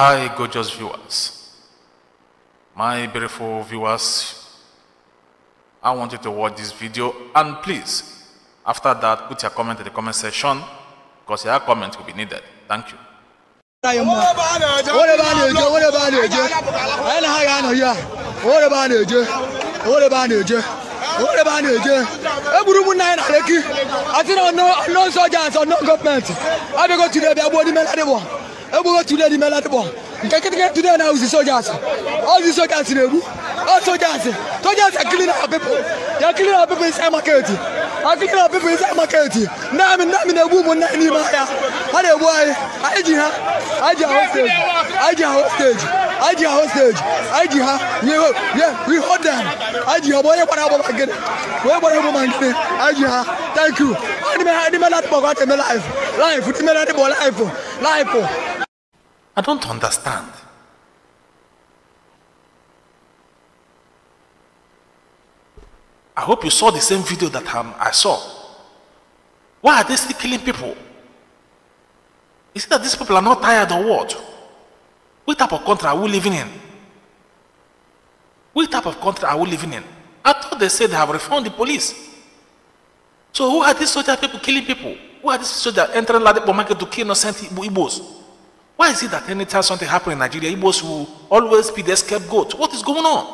Hi, gorgeous viewers. My beautiful viewers, I want you to watch this video and please, after that, put your comment in the comment section because your comment will be needed. Thank you. anyị mma onye ebe a na-eje onye ebe a na-eje anyị na ha ga-anọ ya onye ebe a na-eje onye ebe egbu otu ndị dị mela dịkpọ nke kịtịkị tụde na ozi sojas ozi sojas na-egbu ọ sojas sojas akili na pepụ ya akili na pepụ isi maketi akili na pepụ isi maketi ndị amị ndị amị na-egbu ụmụnne anyị n'ime ahịa ha na-egbu anyị anyị ji ha anyị ji ahụ steji anyị ji ahụ steji anyị ji ahụ steji anyị ji ha we hold them anyị ji ha bụ onye gbara agbọ magịnị onye gbara agbọ magịnị anyị ji ha thank you ndị mela dịkpọ ka ọ na-eme live live ndị mela dịkpọ live live I don't understand. I hope you saw the same video that um, I saw. Why are they still killing people? Is it that these people are not tired or what? What type of country are we living in? What type of country are we living in? I thought they said they have reformed the police. So who are these soldier people killing people? Who are these soldiers entering Ladipo market to kill innocent Igbo- Igbos? Why is it that anytime something happens in Nigeria, Igbos will always be the scapegoat? What is going on?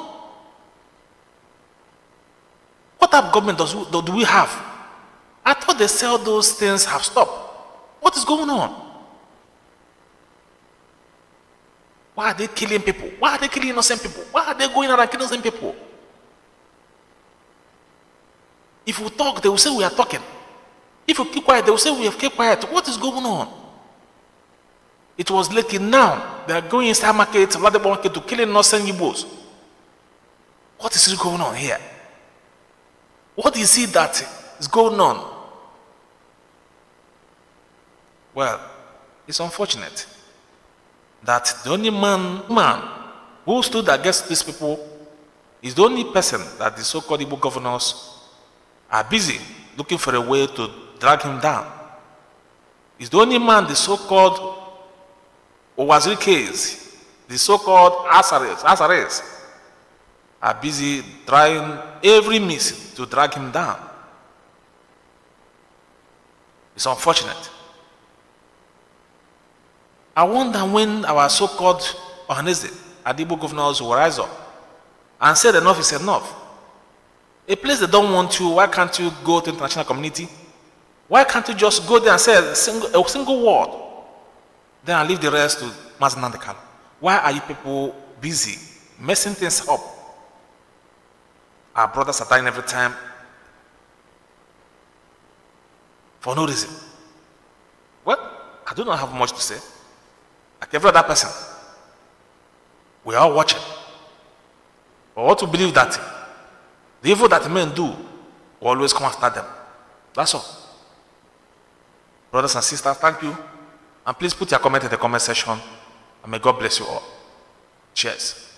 What type of government does, do we have? I thought they said those things have stopped. What is going on? Why are they killing people? Why are they killing innocent people? Why are they going around killing innocent people? If we talk, they will say we are talking. If we keep quiet, they will say we have kept quiet. What is going on? It was leaking now. They are going inside market, Ladipo market to kill innocent Igbos. What is going on here? What is it that is going on? Well, it's unfortunate that the only man, man who stood against these people is the only person that the so-called Igbo governors are busy looking for a way to drag him down. Is the only man the so-called Owaziri case, the so-called Asares, are busy trying every means to drag him down. It's unfortunate. I wonder when our so-called Ohanaeze, Adibo governors will rise up and say enough is enough. A place they don't want you, why can't you go to international community? Why can't you just go there and say a single, a single word? Then I leave the rest to Kano. Why are you people busy messing things up? Our brothers are dying every time for no reason. Well, I do not have much to say. Like every other person, we are watching. But what to believe that the evil that men do will always come after them. That's all. Brothers and sisters, thank you. And please put your comment in the comment section. And may God bless you all. Cheers.